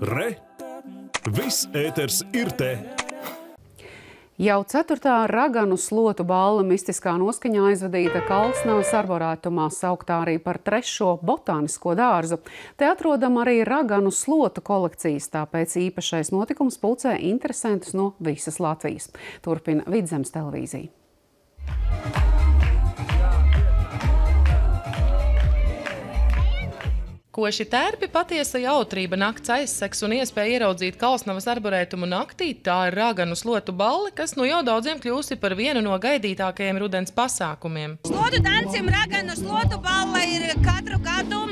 Re! Viss ēters ir te! Jau ceturtā raganu slotu balva mistiskā noskaņā aizvadīta Kalsnavas arborētumā, sauktā arī par trešo botānisko dārzu. Te atrodam arī raganu slotu kolekcijas, tāpēc īpašais notikums pulcē interesantus no visas Latvijas. Turpina Vidzemes televīzija. Koši tērpi, patiesa jautrība, nakts aizseks un iespēja ieraudzīt Kalsnavas arborētumu naktī, tā ir raganu slotu balli, kas nu jau daudziem kļūsi par vienu no gaidītākajiem rudens pasākumiem. Slotu dancim raganu slotu balla ir katru gadu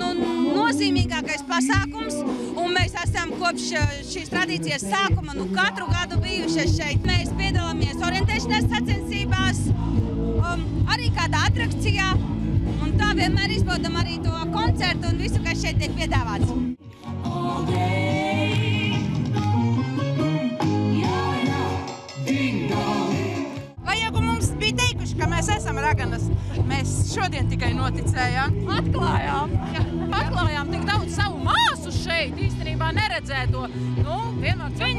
nu, nozīmīgākais pasākums, un mēs esam kopš šīs tradīcijas sākuma nu, katru gadu bijušies šeit. Mēs piedalāmies orientēšanās sacensībās, um, arī kādā atrakcijā, vienmēr izbaudam arī to koncertu un visu, kas šeit tiek piedāvāts. Lai jau mums bija teikuši, ka mēs esam raganas, mēs šodien tikai noticējām. Atklājām, atklājām tik daudz savu māsu šeit, īstenībā neredzēto. Nu, vienmēr Viņa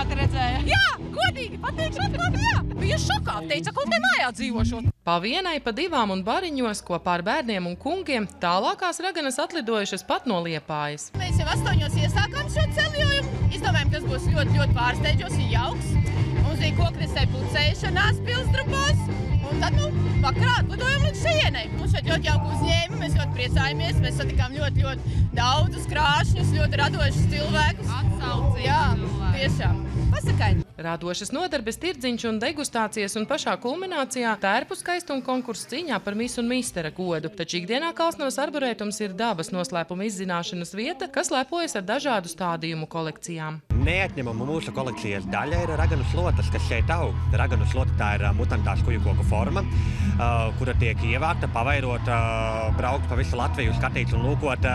vīramāte redzēja. Jā, godīgi, pateikšu atklāt, jā. Bija šokā, teica, ko te mājā dzīvošot. Pa vienai, pa divām un bariņos kopā ar bērniem un kungiem tālākās raganas atlidojušas pat no Liepājas. Mēs jau astoņos iesākām šo ceļojumu. Izdomājām, kas būs ļoti, ļoti pārsteidzoši un jauks. Bija koknesē pucēšanās pilsdrupos. Un tad, nu, vakarā atklidojām līdz šejienei. Mums šeit ļoti jauki uzņēmumi, mēs ļoti priecājamies. Mēs satikām ļoti, ļoti daudzus krāšņus, ļoti radošus cilvēkus. Atsaucīgi Jā, cilvēki. tiešām. Pasakaini! Radošas nodarbes, tirdziņš un degustācijas un pašā kulminācijā tērpu skaistuma konkursu cīņā par misu un mistera godu. Taču ikdienā Kalsnavas arborētums ir dabas noslēpuma izzināšanas vieta, kas lepojas ar dažādu stādījumu kolekcijām. Neatņemama mūsu kolekcijas daļa ir raganu slotas, kas šeit aug. Raganu slota tā ir mutantā skuju koku forma, kura tiek ievākta, pavairot, ā, braukt pa visu Latviju, skatīt un lūkot,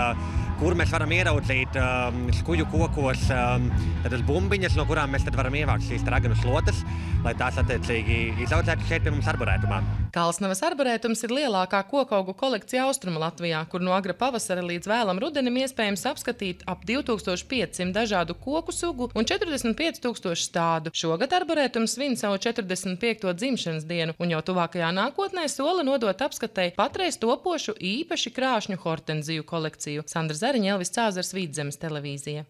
kur mēs varam ieraudzīt ā, skuju kokos ā, tādas bumbiņas, no kurām mēs varam ievākt šīs raganu slotas, lai tās attiecīgi izaudzētu šeit pie mums arborētumā. Kalsnavas arborētums ir lielākā kokaugu kolekcija Austrumu Latvijā, kur no agra pavasara līdz vēlam rudenim iespējams apskatīt ap 2500 dažādu koku sugu un 45 tūkstošu stādu. Šogad arborētums svin savu 45. dzimšanas dienu un jau tuvākajā nākotnē sola nodot apskatēji patreiz topošu īpaši krāšņu hortenziju kolekciju. Sandra Zariņa, Elvis Cāzars, Vidzemes televīzija.